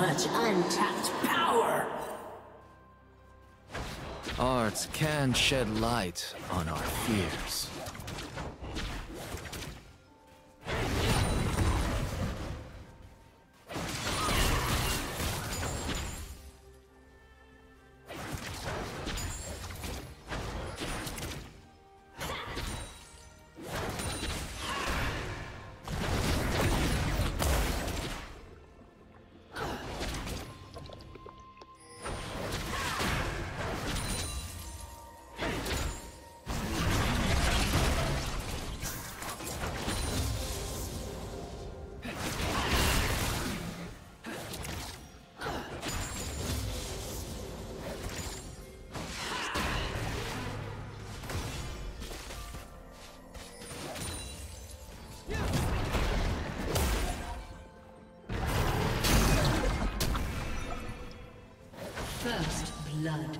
much untapped power! Art can shed light on our fears. Blood.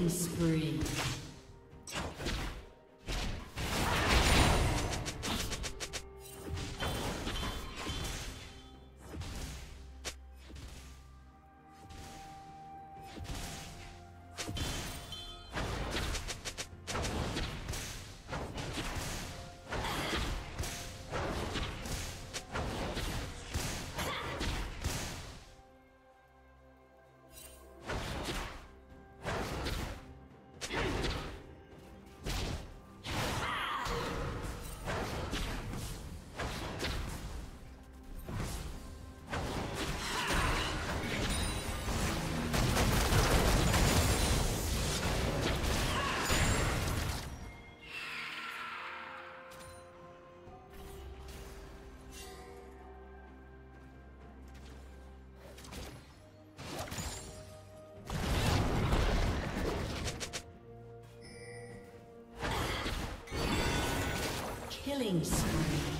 Killing spree. Killing spree.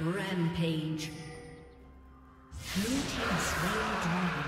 Rampage. Blue team slain dragon.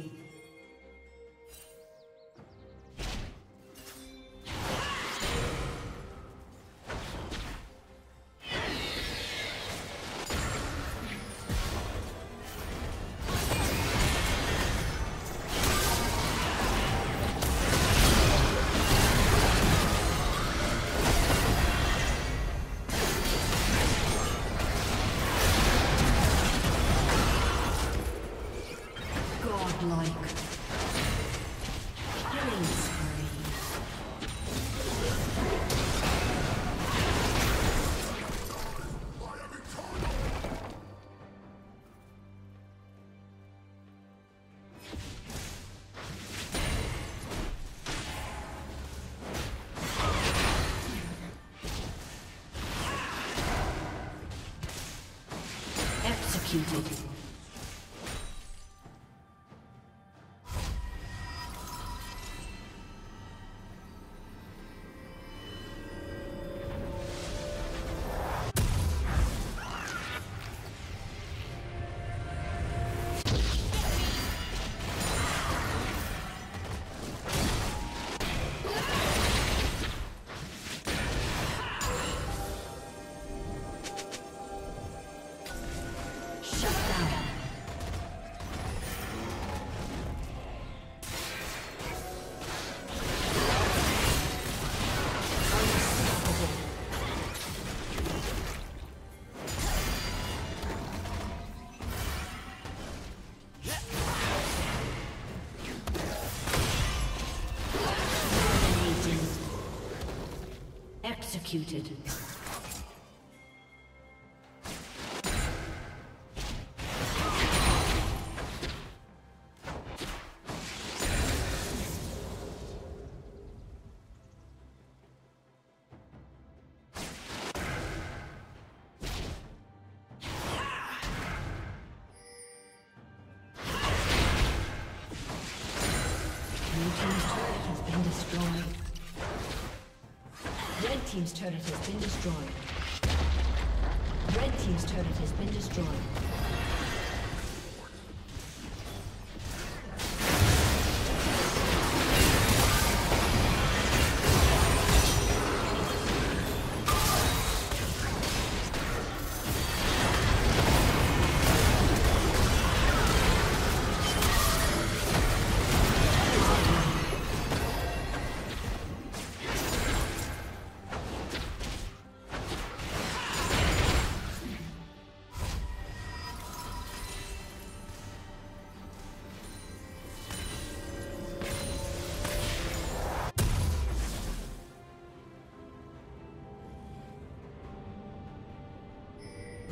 Executed. Executed. Has been destroyed.